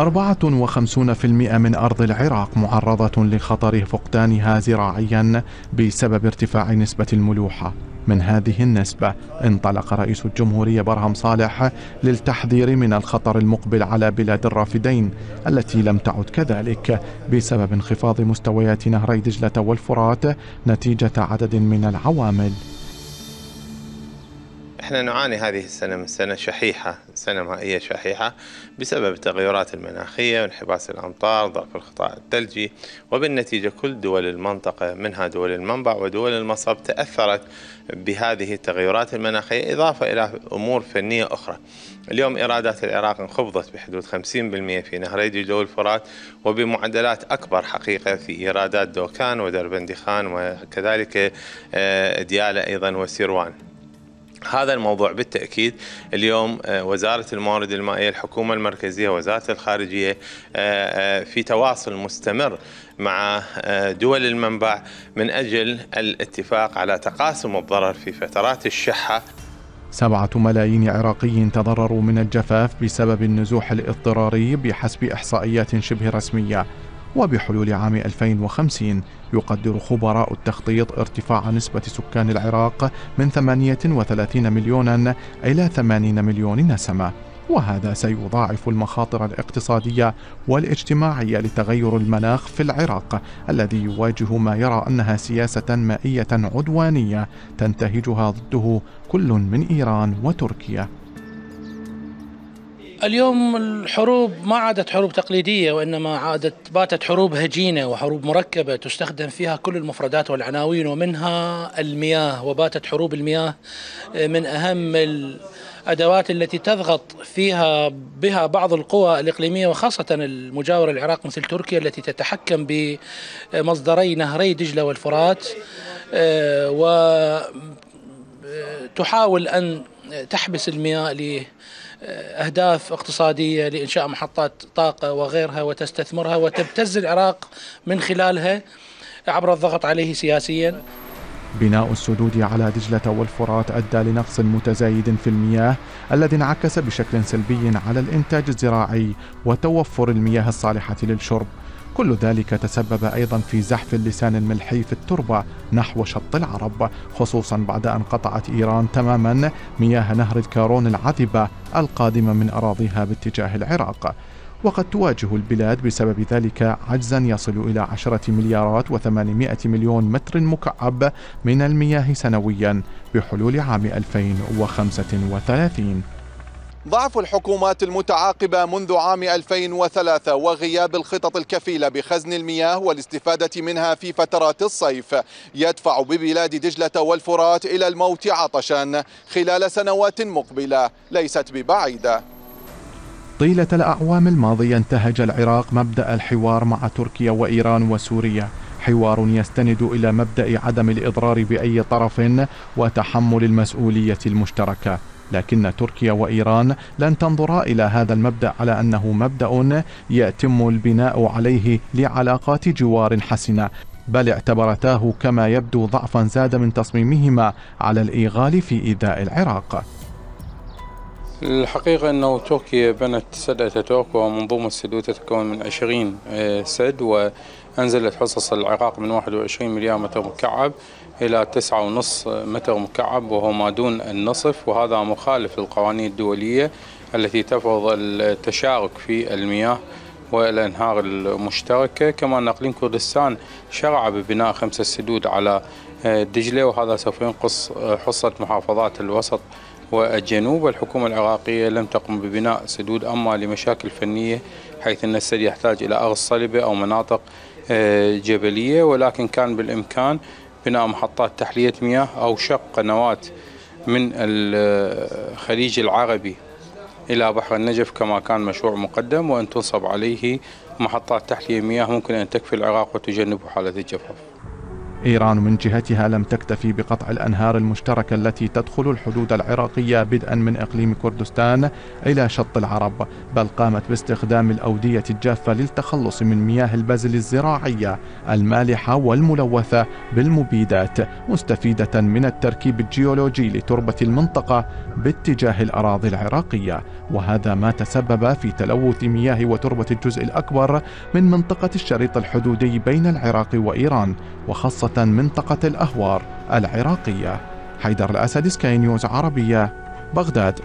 54% من أرض العراق معرضة لخطر فقدانها زراعيا بسبب ارتفاع نسبة الملوحة. من هذه النسبة انطلق رئيس الجمهورية برهم صالح للتحذير من الخطر المقبل على بلاد الرافدين التي لم تعد كذلك بسبب انخفاض مستويات نهري دجلة والفرات نتيجة عدد من العوامل. إحنا نعاني هذه السنة من سنة شحيحة سنة مائية شحيحة بسبب التغيرات المناخية وانحباس الأمطار ضعف الغطاء الثلجي وبالنتيجة كل دول المنطقة منها دول المنبع ودول المصب تأثرت بهذه التغيرات المناخية إضافة إلى أمور فنية أخرى. اليوم إيرادات العراق انخفضت بحدود 50% في نهري دجلة والفرات وبمعدلات أكبر حقيقة في إيرادات دوكان ودربندخان وكذلك آه، ديالة أيضا وسيروان. هذا الموضوع بالتأكيد اليوم آه، وزارة الموارد المائية الحكومة المركزية وزارة الخارجية آه، آه، في تواصل مستمر مع دول المنبع من أجل الاتفاق على تقاسم الضرر في فترات الشحة. سبعة ملايين عراقي تضرروا من الجفاف بسبب النزوح الاضطراري بحسب إحصائيات شبه رسمية. وبحلول عام 2050 يقدر خبراء التخطيط ارتفاع نسبة سكان العراق من 38 مليونا إلى 80 مليون نسمة. وهذا سيضاعف المخاطر الاقتصادية والاجتماعية لتغير المناخ في العراق الذي يواجه ما يرى أنها سياسة مائية عدوانية تنتهجها ضده كل من إيران وتركيا. اليوم الحروب ما عادت حروب تقليدية وإنما عادت باتت حروب هجينة وحروب مركبة تستخدم فيها كل المفردات والعناوين ومنها المياه وباتت حروب المياه من أهم الأدوات التي تضغط فيها بها بعض القوى الإقليمية وخاصة المجاورة العراق مثل تركيا التي تتحكم بمصدري نهري دجلة والفرات وتحاول أن تحبس المياه أهداف اقتصادية لإنشاء محطات طاقة وغيرها وتستثمرها وتبتز العراق من خلالها عبر الضغط عليه سياسيا. بناء السدود على دجلة والفرات أدى لنقص متزايد في المياه الذي انعكس بشكل سلبي على الإنتاج الزراعي وتوفر المياه الصالحة للشرب. كل ذلك تسبب أيضا في زحف اللسان الملحي في التربة نحو شط العرب خصوصا بعد أن قطعت إيران تماما مياه نهر الكارون العذبة القادمة من أراضيها باتجاه العراق. وقد تواجه البلاد بسبب ذلك عجزا يصل إلى عشرة مليارات وثمانمائة مليون متر مكعب من المياه سنويا بحلول عام 2035 ضعف الحكومات المتعاقبة منذ عام 2003 وغياب الخطط الكفيلة بخزن المياه والاستفادة منها في فترات الصيف يدفع ببلاد دجلة والفرات إلى الموت عطشا خلال سنوات مقبلة ليست ببعيدة. طيلة الأعوام الماضية انتهج العراق مبدأ الحوار مع تركيا وإيران وسوريا. حوار يستند إلى مبدأ عدم الإضرار بأي طرف وتحمل المسؤولية المشتركة. لكن تركيا وإيران لن تنظرا إلى هذا المبدأ على أنه مبدأ يتم البناء عليه لعلاقات جوار حسنة بل اعتبرتاه كما يبدو ضعفا زاد من تصميمهما على الإيغال في إيذاء العراق. الحقيقة أنه تركيا بنت سد أتاتورك ومنظومة السدود تتكون من 20 آه، سد وأنزلت حصص العراق من 21 مليار متر مكعب إلى 9.5 متر مكعب وهو ما دون النصف. وهذا مخالف للقوانين الدولية التي تفرض التشارك في المياه والأنهار المشتركة. كما أن إقليم كردستان شرع ببناء خمسة سدود على دجلة وهذا سوف ينقص حصة محافظات الوسط والجنوب. الحكومة العراقية لم تقم ببناء سدود أما لمشاكل فنية حيث أن السد يحتاج إلى أرض صلبة أو مناطق جبلية ولكن كان بالإمكان بناء محطات تحلية مياه أو شق قنوات من الخليج العربي إلى بحر النجف كما كان مشروع مقدم وأن تنصب عليه محطات تحلية مياه ممكن أن تكفي العراق وتجنب حالة الجفاف. إيران من جهتها لم تكتفي بقطع الأنهار المشتركة التي تدخل الحدود العراقية بدءا من إقليم كردستان إلى شط العرب بل قامت باستخدام الأودية الجافة للتخلص من مياه البزل الزراعية المالحة والملوثة بالمبيدات مستفيدة من التركيب الجيولوجي لتربة المنطقة باتجاه الأراضي العراقية. وهذا ما تسبب في تلوث مياه وتربة الجزء الأكبر من منطقة الشريط الحدودي بين العراق وإيران وخاصة منطقة الأهوار العراقية. حيدر الأسد سكاي نيوز عربية بغداد.